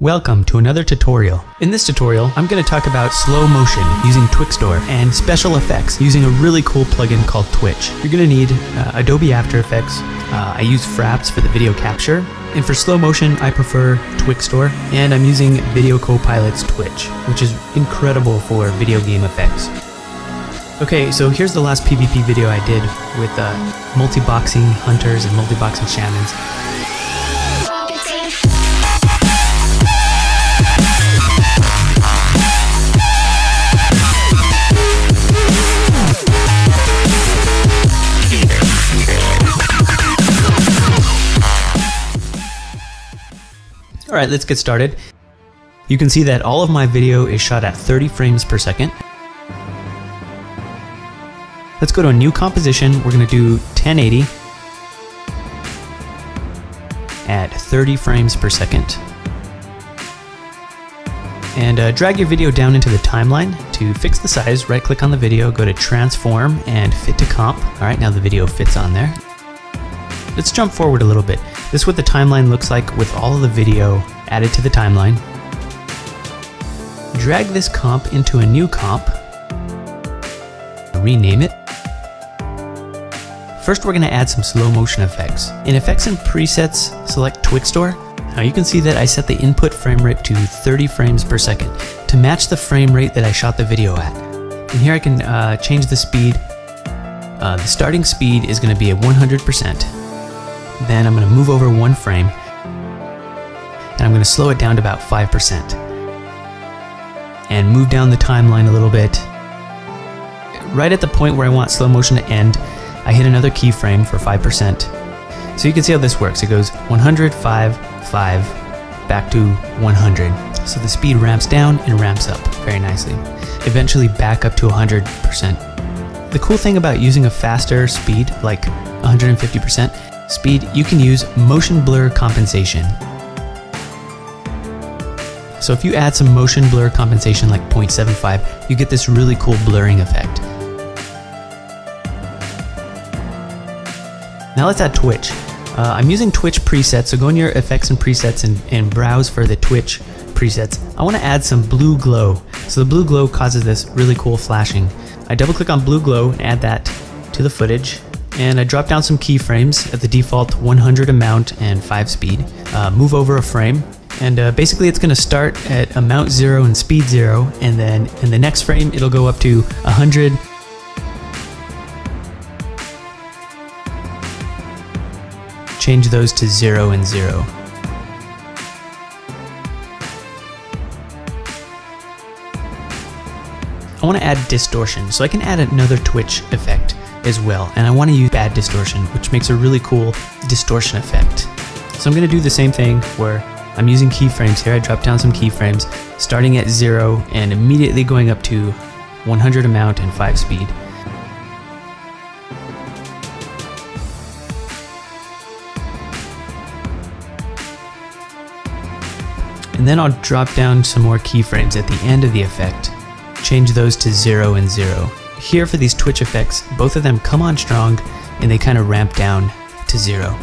Welcome to another tutorial. In this tutorial, I'm going to talk about slow motion using Twixtor and special effects using a really cool plugin called Twitch. You're going to need uh, Adobe After Effects. Uh, I use Fraps for the video capture. And for slow motion, I prefer Twixtor. And I'm using Video Copilot's Twitch, which is incredible for video game effects. Okay, so here's the last PvP video I did with uh, multi-boxing hunters and multi-boxing shamans. Alright, let's get started. You can see that all of my video is shot at 30 frames per second. Let's go to a new composition. We're going to do 1080 at 30 frames per second. And uh, drag your video down into the timeline. To fix the size, right click on the video, go to transform and fit to comp. Alright, now the video fits on there. Let's jump forward a little bit. This is what the timeline looks like with all of the video added to the timeline. Drag this comp into a new comp. Rename it. First we're going to add some slow motion effects. In Effects and Presets, select Twixtor. Now you can see that I set the input frame rate to 30 frames per second to match the frame rate that I shot the video at. And here I can uh, change the speed. Uh, the starting speed is going to be at 100%. Then I'm going to move over one frame and I'm going to slow it down to about 5% and move down the timeline a little bit. Right at the point where I want slow motion to end, I hit another keyframe for 5%. So you can see how this works. It goes 100, 5, 5, back to 100. So the speed ramps down and ramps up very nicely, eventually back up to 100%. The cool thing about using a faster speed, like 150%, speed, you can use motion blur compensation. So if you add some motion blur compensation like 0.75, you get this really cool blurring effect. Now let's add Twitch. Uh, I'm using Twitch presets, so go in your effects and presets and, and browse for the Twitch presets. I want to add some blue glow. So the blue glow causes this really cool flashing. I double click on blue glow and add that to the footage and I drop down some keyframes at the default 100 amount and 5 speed, uh, move over a frame, and uh, basically it's going to start at amount 0 and speed 0, and then in the next frame it'll go up to 100. Change those to 0 and 0. I want to add distortion, so I can add another Twitch effect as well. And I want to use bad distortion, which makes a really cool distortion effect. So I'm going to do the same thing where I'm using keyframes here. I drop down some keyframes, starting at zero and immediately going up to 100 amount and 5 speed. And then I'll drop down some more keyframes at the end of the effect, change those to 0 and 0. Here for these Twitch effects, both of them come on strong and they kind of ramp down to zero.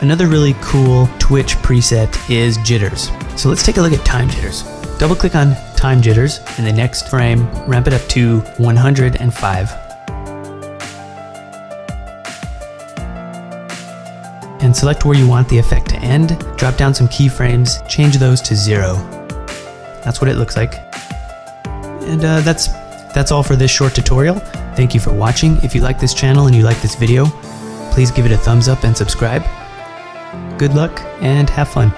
Another really cool Twitch preset is jitters. So let's take a look at time jitters. Double click on time jitters in the next frame, ramp it up to 105. And select where you want the effect to end, drop down some keyframes, change those to zero. That's what it looks like. And uh, that's that's all for this short tutorial. Thank you for watching. If you like this channel and you like this video, please give it a thumbs up and subscribe. Good luck and have fun.